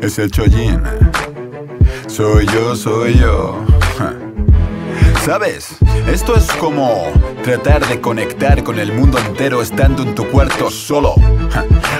Es el Chollín. Soy yo, soy yo. ¿Sabes? Esto es como tratar de conectar con el mundo entero estando en tu cuarto solo.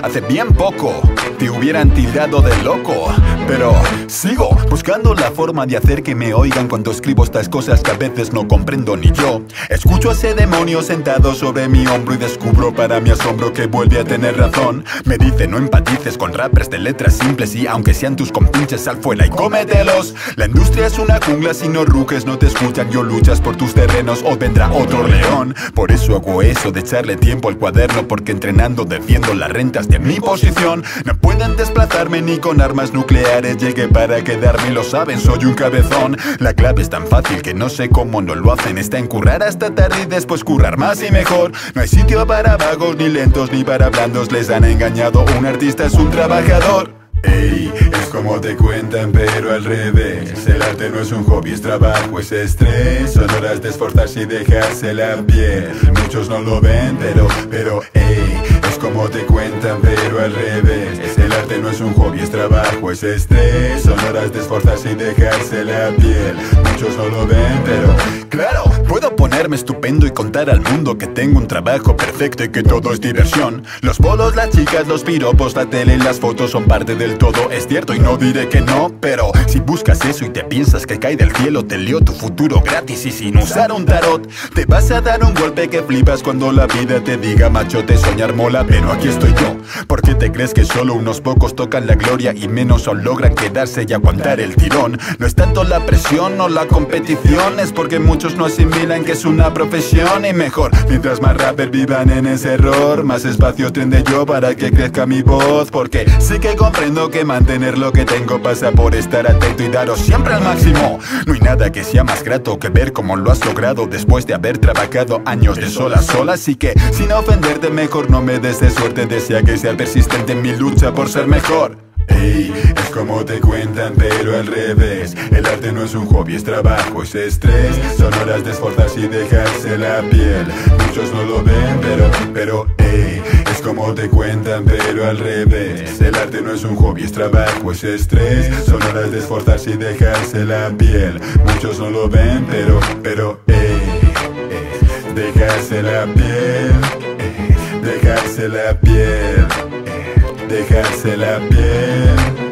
Hace bien poco te hubieran tildado de loco, pero sigo buscando la forma de hacer que me oigan cuando escribo estas cosas que a veces no comprendo ni yo. Escucho a ese demonio sentado sobre mi hombro y descubro para mi asombro que vuelve a tener razón. Me dice no empatices con rappers de letras simples y aunque sean tus compinches sal fuera y cómetelos. La industria es una jungla, si no ruges no te escuchan, yo luchas por tus terrenos o vendrá otro león. Por eso hago eso de echarle tiempo al cuaderno porque entrenando defiendo las rentas de mi posición. No pueden desplazarme ni con armas nucleares, llegué para quedarme, lo saben, soy un cabezón. La clave es tan fácil que no sé cómo no lo hacen, está en currar hasta tarde y después currar más y mejor. No hay sitio para vagos, ni lentos, ni para blandos, les han engañado, un artista es un trabajador. Ey, es como te cuentan, pero al revés. El arte no es un hobby, es trabajo, es estrés. Son horas de esforzarse y dejarse la piel. Muchos no lo ven, pero, pero, ey, como te cuentan, pero al revés. El arte no es un hobby, es trabajo, es estrés. Son horas de esforzarse y dejarse la piel. Muchos no lo ven, pero, claro, puedo ponerme estupendo y contar al mundo que tengo un trabajo perfecto y que todo es diversión. Los bolos, las chicas, los piropos, la tele las fotos son parte del todo. Es cierto y no diré que no, pero si buscas eso y te piensas que cae del cielo, te leo tu futuro gratis y sin usar un tarot. Te vas a dar un golpe que flipas cuando la vida te diga machote soñar mola, pero aquí estoy yo. ¿Por qué te crees que solo unos pocos tocan la gloria y menos aún logran quedarse y aguantar el tirón? No es tanto la presión o la competición, es porque muchos no asimilan que es una profesión y mejor. Mientras más rappers vivan en ese error, más espacio tendré yo para que crezca mi voz, porque sí que comprendo que mantener lo que tengo pasa por estar atento y siempre al máximo. No hay nada que sea más grato que ver cómo lo has logrado después de haber trabajado años de sol a sol. Así que, sin ofenderte, mejor no me des de suerte. Desea que sea persistente en mi lucha por ser mejor. Ey, es como te cuentan, pero al revés. El arte no es un hobby, es trabajo, es estrés. Son horas de esforzarse y dejarse la piel. Muchos no lo ven, pero, pero, ey, es como te cuentan, pero al revés. El arte no es un hobby, es trabajo, es estrés. Son horas de esforzarse y dejarse la piel. Muchos no lo ven, pero, pero, ey, dejarse la piel, dejarse la piel dejarse la piel.